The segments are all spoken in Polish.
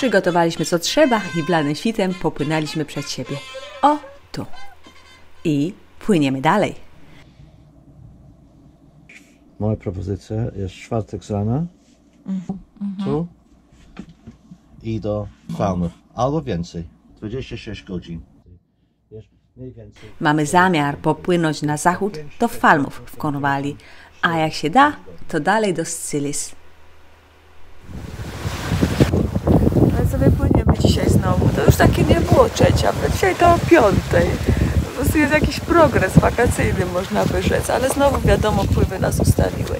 Przygotowaliśmy co trzeba i blanym świtem popłynęliśmy przed siebie. O, tu. I płyniemy dalej. Moja propozycja jest czwartek z rana. Tu. I do Falmouth. Albo więcej. 26 godzin. Mamy zamiar popłynąć na zachód do Falmów w Kornwalii, a jak się da, to dalej do Scillis. Ale sobie płyniemy dzisiaj znowu. To już takie nie było trzecia, bo dzisiaj to o piątej. Po prostu jest jakiś progres wakacyjny, można by rzec, ale znowu wiadomo, pływy nas ustawiły.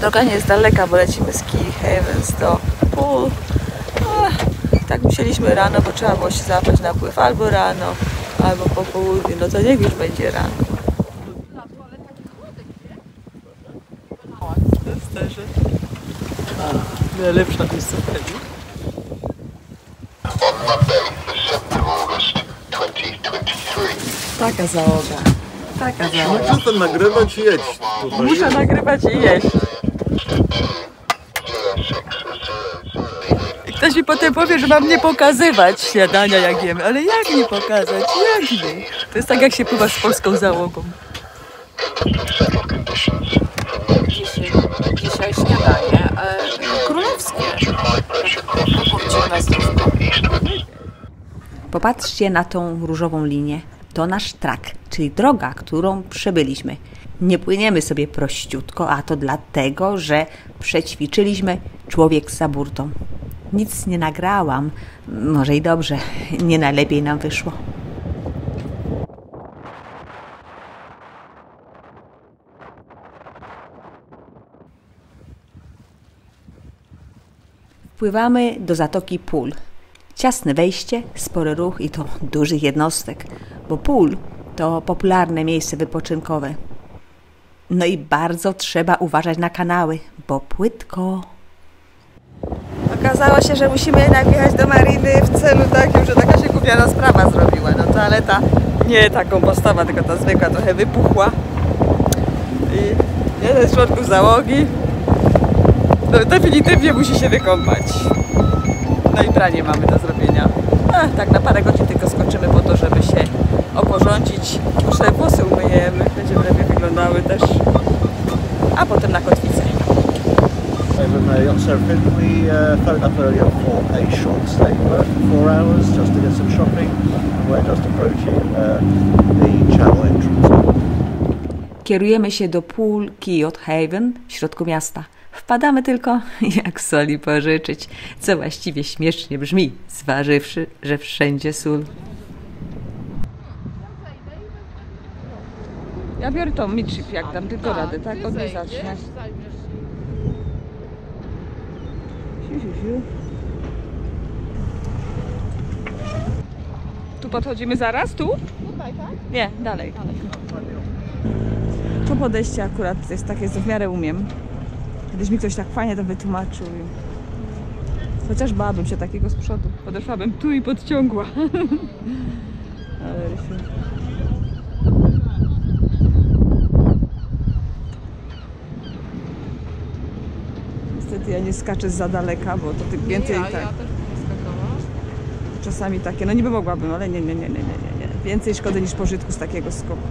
Droga nie jest daleka, bo lecimy z Key Havens do Pool. Tak musieliśmy rano, bo trzeba było się zabrać na pływ albo rano, albo po południu. No to niech już będzie rano. Najlepsza miejscówka. on Taka załoga. Taka załoga. No to nagrywać i jedź. Tutaj. Muszę nagrywać i jeść. I Ktoś mi potem powie, że mam nie pokazywać śniadania jak jemy, ale jak nie pokazać? Jak nie? To jest tak jak się pływa z polską załogą. Dzisiaj, dzisiaj śniadanie e, królewskie. Popatrzcie na tą różową linię. To nasz trak, czyli droga, którą przebyliśmy. Nie płyniemy sobie prościutko, a to dlatego, że przećwiczyliśmy człowiek za burtą. Nic nie nagrałam. Może i dobrze, nie najlepiej nam wyszło. Wpływamy do zatoki Pól. Ciasne wejście, spory ruch i to dużych jednostek, bo Pól to popularne miejsce wypoczynkowe. No i bardzo trzeba uważać na kanały, bo płytko. Okazało się, że musimy jednak wjechać do mariny w celu takim, że taka się gówniana sprawa zrobiła. No toaleta nie taką postawa, tylko ta zwykła, trochę wypuchła. I jeden z członków załogi no, definitywnie musi się wykąpać. No i pranie mamy do zrobienia. A, tak na parę godzin tylko skoczymy po to, żeby się oporządzić. Może włosy umyjemy, będziemy lepiej wyglądały też. A potem na kotwicę. We uh, phoned up earlier for a short stay, work for four hours just to get some shopping. We're just approaching uh, the channel entrance. Kierujemy się do Pool Kiot Haven w środku miasta. Wpadamy tylko jak soli pożyczyć, co właściwie śmiesznie brzmi, zważywszy, że wszędzie sól. Ja biorę tą midship, jak dam tylko radę, tak? Od niej zacznę. Siu, siu, siu. Tu podchodzimy zaraz? Tu? Tutaj, tak? Nie, dalej. To podejście akurat jest takie, że w miarę umiem. Kiedyś mi ktoś tak fajnie to wytłumaczył. Chociaż bałabym się takiego z przodu. Podeszłabym tu i podciągła. Ale Rysiu. Niestety ja nie skaczę za daleka, bo to tych więcej ja, tak. ja też bym nie skakała. Czasami takie, no niby mogłabym, ale nie, nie, nie, nie, nie, nie, nie. Więcej szkody niż pożytku z takiego skoku.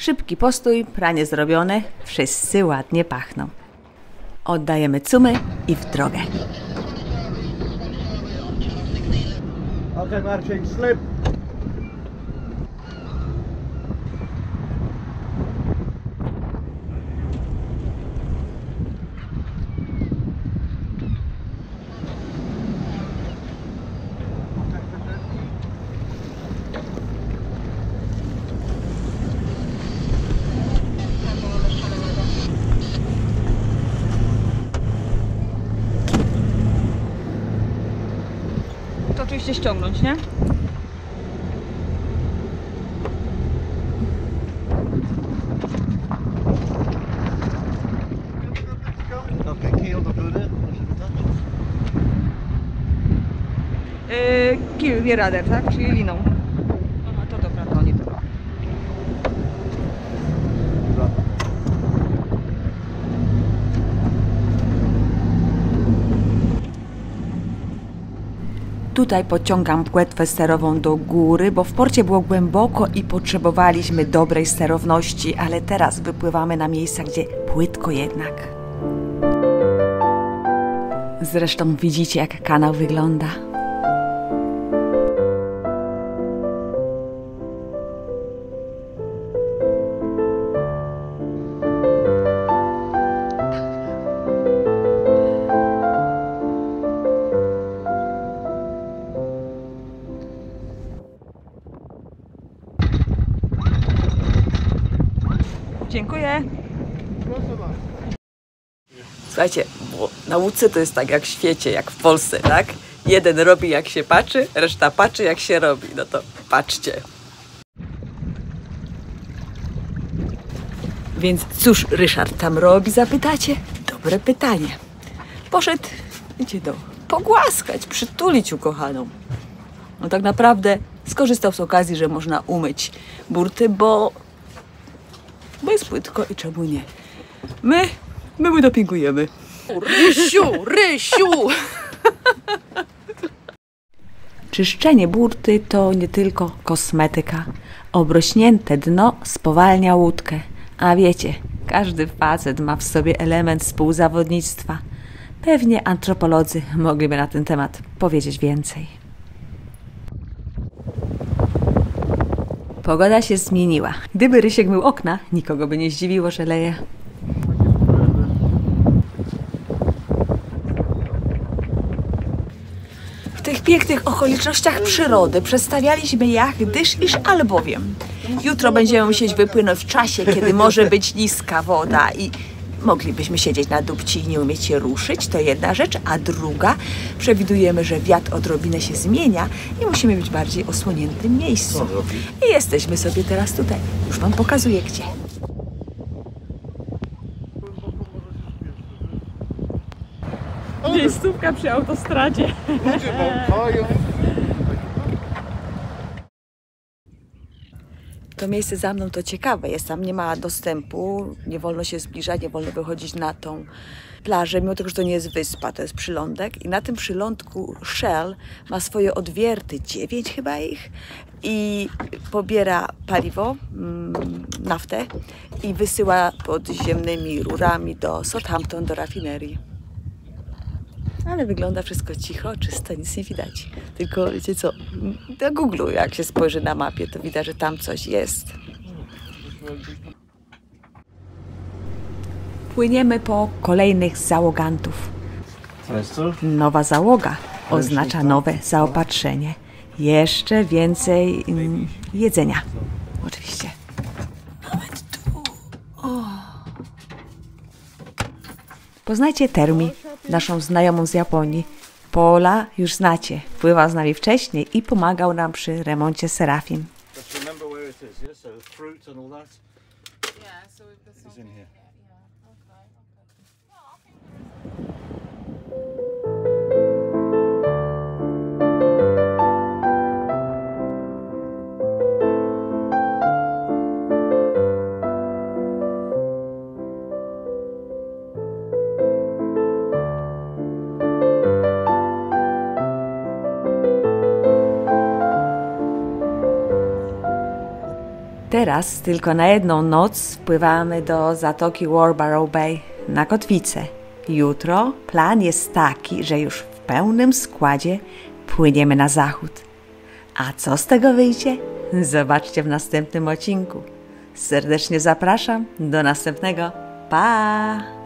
Szybki postój, pranie zrobione, wszyscy ładnie pachną. Oddajemy cumy i w drogę. Okay, Marcin, slip. oczywiście ściągnąć, nie? E, yy, kil, nie rader, tak? Czyli liną. Tutaj podciągam płetwę sterową do góry, bo w porcie było głęboko i potrzebowaliśmy dobrej sterowności, ale teraz wypływamy na miejsca, gdzie płytko jednak. Zresztą widzicie, jak kanał wygląda. Słuchajcie, bo na łódce to jest tak jak w świecie, jak w Polsce, tak? Jeden robi jak się patrzy, reszta patrzy jak się robi. No to patrzcie. Więc cóż Ryszard tam robi, zapytacie? Dobre pytanie. Poszedł, wiecie to, pogłaskać, przytulić ukochaną. No tak naprawdę skorzystał z okazji, że można umyć burty, bo bo jest płytko i czemu nie? My, my mu dopingujemy. Rysiu, Rysiu! Czyszczenie burty to nie tylko kosmetyka. Obrośnięte dno spowalnia łódkę. A wiecie, każdy facet ma w sobie element współzawodnictwa. Pewnie antropolodzy mogliby na ten temat powiedzieć więcej. Pogoda się zmieniła. Gdyby Rysiek mył okna, nikogo by nie zdziwiło, że leje. W tych pięknych okolicznościach przyrody przedstawialiśmy jak gdyż iż albowiem. Jutro będziemy musieć wypłynąć w czasie, kiedy może być niska woda i moglibyśmy siedzieć na dupci i nie umieć się ruszyć, to jedna rzecz, a druga, przewidujemy, że wiatr odrobinę się zmienia i musimy być bardziej osłoniętym miejscu. I jesteśmy sobie teraz tutaj. Już Wam pokazuję gdzie. Miejscówka przy autostradzie. To miejsce za mną to ciekawe jest, tam nie ma dostępu, nie wolno się zbliżać, nie wolno wychodzić na tą plażę, mimo tego, że to nie jest wyspa, to jest przylądek i na tym przylądku Shell ma swoje odwierty, dziewięć chyba ich i pobiera paliwo, mm, naftę i wysyła podziemnymi rurami do Southampton, do rafinerii. Ale wygląda wszystko cicho, czysto, nic nie widać. Tylko wiecie co, na Google jak się spojrzy na mapie, to widać, że tam coś jest. Płyniemy po kolejnych załogantów. Co jest to? Nowa załoga oznacza nowe zaopatrzenie. Jeszcze więcej mm, jedzenia. Oczywiście. Nawet tu. O. Poznajcie Termi, naszą znajomą z Japonii. Pola już znacie. Pływał z nami wcześniej i pomagał nam przy remoncie Serafim. Just remember where it is, yeah? So fruit and all that Yeah, so we've got is in here. Teraz tylko na jedną noc wpływamy do zatoki Warbarrow Bay na kotwicę. Jutro plan jest taki, że już w pełnym składzie płyniemy na zachód. A co z tego wyjdzie? Zobaczcie w następnym odcinku. Serdecznie zapraszam do następnego. Pa!